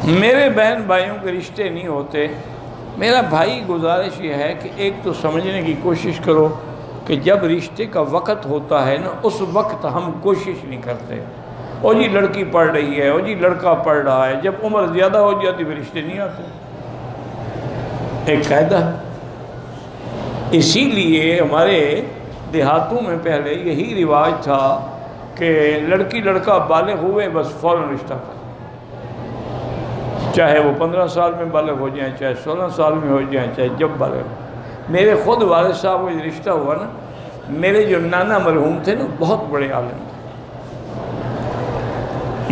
मेरे बहन भाइयों के रिश्ते नहीं होते। मेरा भाई गुजारिश ये है कि एक तो समझने की कोशिश करो कि जब रिश्ते का वक़्त होता है ना, उस वक्त हम कोशिश नहीं करते। और जी लड़की पढ़ रही है ओ जी लड़का पढ़ रहा है, जब उम्र ज़्यादा हो जाती फिर रिश्ते नहीं आते। एक कायदा इसीलिए हमारे देहातों में पहले यही रिवाज था कि लड़की लड़का बाले हुए, बस फ़ौर रिश्ता कर। चाहे वो पंद्रह साल में बालक हो जाए, चाहे सोलह साल में हो जाए, चाहे जब बालक मेरे खुद वाले साहब को रिश्ता हुआ ना, मेरे जो नाना मरहूम थे ना बहुत बड़े आलम थे।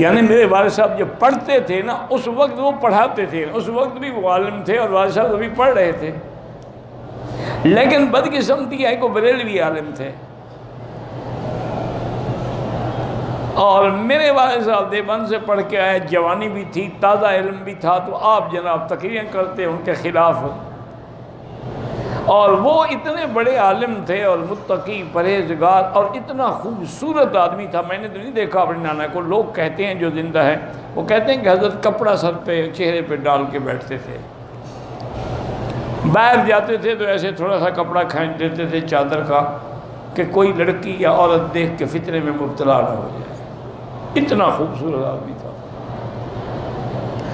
यानी मेरे वाले साहब जब पढ़ते थे ना, उस वक्त वो पढ़ाते थे, उस वक्त भी वो आलम थे और वाले साहब अभी पढ़ रहे थे। लेकिन बदकिस्मती है को बरेलवी आलम थे। और मेरे वाले साहब देवबंद से पढ़ के आए, जवानी भी थी, ताज़ा इल्म भी था तो आप जनाब तकरीरें करते, उनके ख़िलाफ़ और वो इतने बड़े आलिम थे और मुतकी परहेजगार और इतना खूबसूरत आदमी था, मैंने तो नहीं देखा अपने नाना को। लोग कहते हैं, जो ज़िंदा है, वो कहते हैं कि हज़रत कपड़ा सर पे, चेहरे पे डाल के बैठते थे। बाहर जाते थे तो ऐसे थोड़ा सा कपड़ा खींच देते थे, चादर का, कि कोई लड़की या औरत देख के फितरे में मुबतला ना हो जाए। इतना खूबसूरत आदमी था।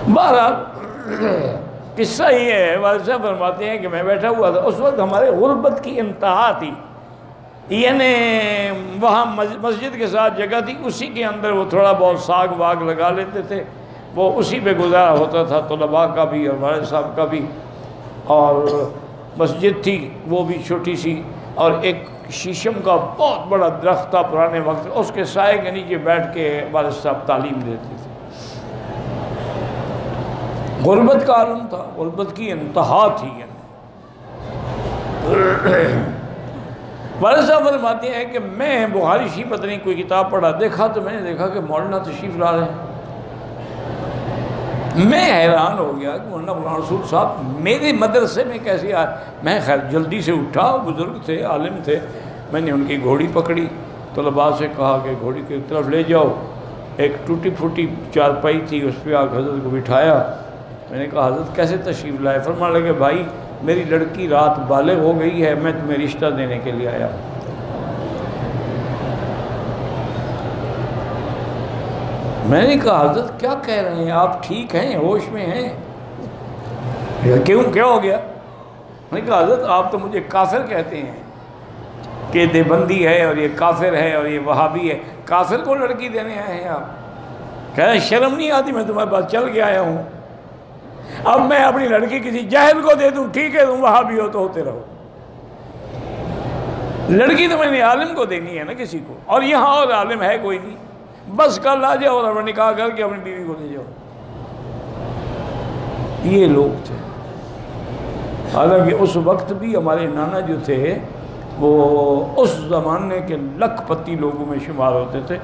बहरहाल, किस्सा ये है, वाल साहब फरमाते हैं कि मैं बैठा हुआ था। उस वक्त हमारे गुर्बत की इंतहा थी। यानी वहाँ मस्जिद के साथ जगह थी, उसी के अंदर वो थोड़ा बहुत साग वाग लगा लेते थे। वो उसी पे गुजारा होता था, तलबा का भी और वाल साहब का भी। और मस्जिद थी, वो भी छोटी सी और एक शीशम का बहुत बड़ा दरख्त था पुराने वक्त, उसके साय के नीचे बैठ के वाल साहब तालीम देते थे। गुर्बत का आलम था, गुर्बत की इंतहा थी। वाले साहब फरमाते हैं कि मैं बुहारी शी पता नहीं कोई किताब पढ़ा, देखा तो मैंने देखा कि मौलाना तशीफ ला रहे हैं। मैं हैरान हो गया कि मौलाना रसूल साहब, मेरे मदरसे में कैसे आए मैं खैर जल्दी से उठा, बुज़ुर्ग थे, आलिम थे, मैंने उनकी घोड़ी पकड़ी, तलबा से कहा कि घोड़ी की तरफ़ ले जाओ। एक टूटी फूटी चारपाई थी, उस पर आग हज़रत को बिठाया। मैंने कहा, हज़रत, कैसे तशरीफ़ लाए? फरमा लगे, भाई, मेरी लड़की रात बाले हो गई है, मैं तुम्हें रिश्ता देने के लिए आया मैंने कहा, हज़रत, क्या कह रहे हैं? आप ठीक हैं? होश में हैं? क्यों, क्या हो गया? मैंने कहा, हज़रत, आप तो मुझे काफिर कहते हैं कि देबंदी है और ये काफिर है और ये वहाबी है। काफिर को लड़की देने आए हैं आप। कह रहे, शर्म नहीं आती, मैं तुम्हारे पास चल के आया हूँ। अब मैं अपनी लड़की किसी जहल को दे दूँ, ठीक है, तुम वहाँ भी हो तो होते रहो। लड़की तो मैंने आलिम को देनी है ना किसी को। और यहाँ और आलिम है कोई नहीं। बस कल आ जाओ और निकाह करके अपनी बीवी को ले जाओ। ये लोग थे। हालाँकि उस वक्त भी हमारे नाना जो थे, वो उस ज़माने के लखपति लोगों में शुमार होते थे।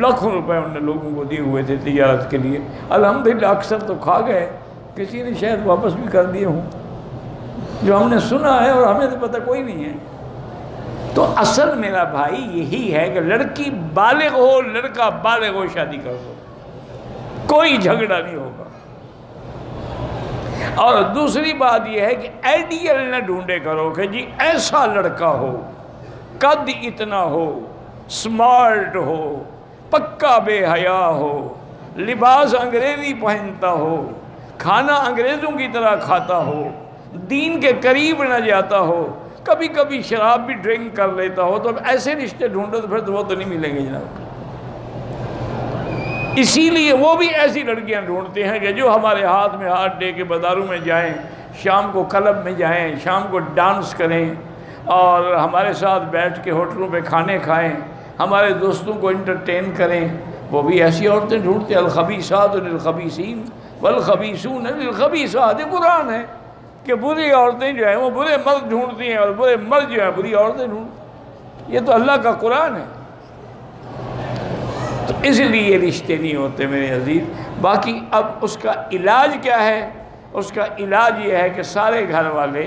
लाखों रुपए उन लोगों को दिए हुए थे तजारत के लिए। अल्हम्दुलिल्लाह, अक्सर तो खा गए। किसी ने शायद वापस भी कर दिए हों। जो हमने सुना है और हमें तो पता कोई नहीं है। तो असल मेरा भाई यही है कि लड़की बालिग हो, लड़का बालिग हो, शादी कर दो। कोई झगड़ा नहीं होगा। और दूसरी बात यह है कि आइडियल न ढूंढे करो कि जी ऐसा लड़का हो, कद इतना हो, स्मार्ट हो, पक्का बेहया हो, लिबास अंग्रेज़ी पहनता हो, खाना अंग्रेज़ों की तरह खाता हो, दीन के करीब न जाता हो कभी कभी शराब भी ड्रिंक कर लेता हो तो ऐसे रिश्ते ढूंढो तो फिर तो वो तो नहीं मिलेंगे जनाब। इसीलिए वो भी ऐसी लड़कियाँ ढूंढते हैं कि जो हमारे हाथ में हाथ दे के बाज़ारों में जाएँ, शाम को क्लब में जाएँ, शाम को डांस करें, और हमारे साथ बैठ के होटलों पे खाने खाएँ, हमारे दोस्तों को इंटरटेन करें, वो भी ऐसी औरतें ढूंढते अलखबीसात अलखबीसीन वलखबीसून अलखबीसात कुरान है। कि बुरी औरतें जो हैं, वो बुरे मर्द ढूंढती हैं और बुरे मर्द जो हैं, बुरी औरतें ढूंढती ये तो अल्लाह का कुरान है। तो इसलिए रिश्ते नहीं होते मेरे अज़ीज़। बाकी अब उसका इलाज क्या है? उसका इलाज ये है कि सारे घर वाले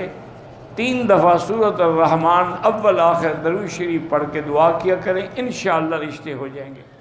तीन दफ़ा सूरत रहमान अव्वल आखिर दरू शरीफ पढ़ के दुआ किया करें इन रिश्ते हो जाएँगे।